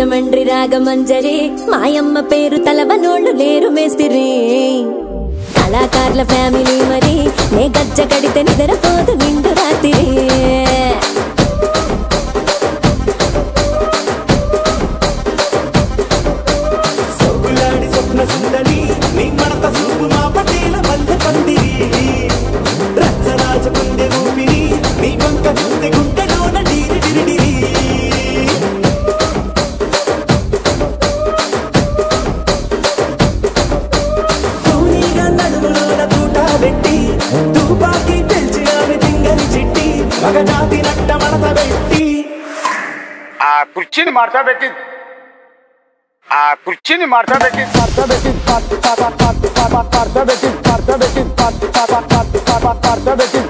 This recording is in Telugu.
రాజమండ్రి రాగమంజరి మాయమ్మ పేరు తలవనోళ్ళు లేరు మేస్తిరి. కళాకారుల ఫ్యామిలీ మరి నే గజ్జ కడితే నిద్రపోదు నిండు పెట్టి తుపాకి పెంచి ఆమె తింగని చిట్టి మగజాతి నట్ట మడత పెట్టి ఆ కుర్చీని మడత పెట్టి ఆ కుర్చీని మడత పెట్టి మడత పెట్టి మడత పెట్టి మడత పెట్టి మడత పెట్టి